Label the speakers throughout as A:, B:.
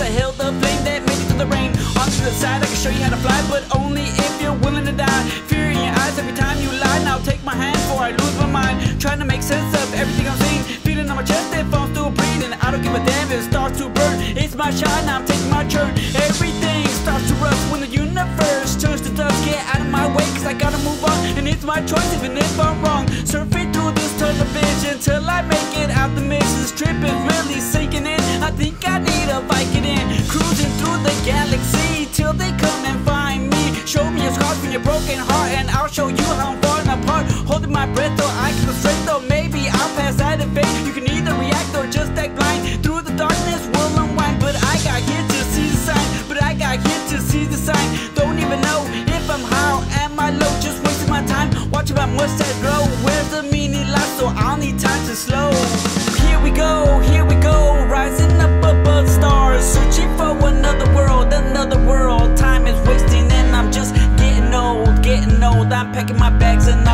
A: onto the flame that made you through the rain On to the side. I can show you how to fly, but only if you're willing to die. Fear in your eyes every time you lie. Now take my hand before I lose my mind. Trying to make sense of everything I'm seeing. Feeling on my chest if I'm still breathing. I don't give a damn if it starts to burn. It's my now I'm taking my turn. Everything starts to rust when the universe turns to dust. Get out of my way, cause I gotta move on. And it's my choice, even if I'm wrong. Surfing through this television till I make it out the mix. This trip is really sinking in. I think I need a Vicodin. Cruising through the galaxy till they come and find me. Show me your scars from your broken heart, and I'll show you how I'm falling apart. Holding my breath, though I can straight though. Maybe I'll pass out of faith. You can either react or just act blind. Through the darkness, we'll unwind. But I got here to see the sign. But I got here to see the sign. Don't even know if I'm high or am I low. Just wasting my time. Watching my mustache grow. Where's the meaning slow. Here we go, here we go. Rising up above stars. Searching for another world, another world. Time is wasting and I'm just getting old, getting old. I'm packing my bags and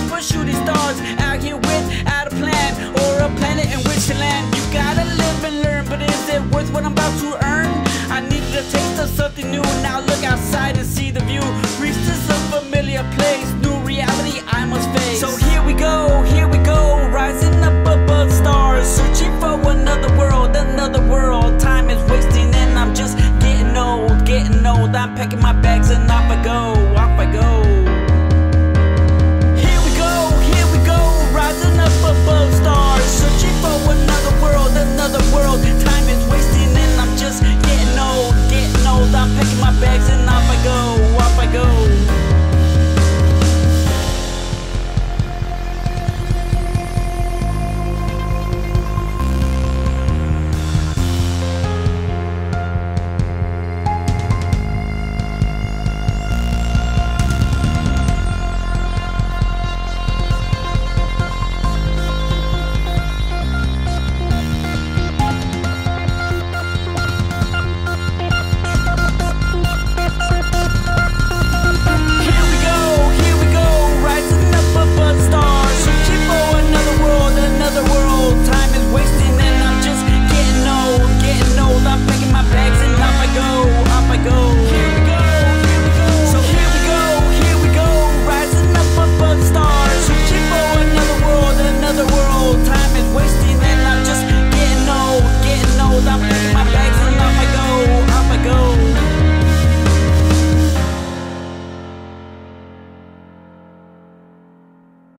A: stars for shooting stars. Out here without a plan or a planet in which to land. You gotta live and learn, but is it worth what I'm about to earn? I needed a taste of something new. Now look outside and see the view. Reach this familiar place, new reality I must face. So here we go, here we go, rising up above stars, searching for another world, another world. Time is wasting and I'm just getting old, getting old. I'm packing my bags and off I go.